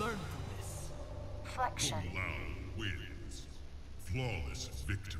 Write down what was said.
learn from this. Flexion. Lao wins. Flawless victory.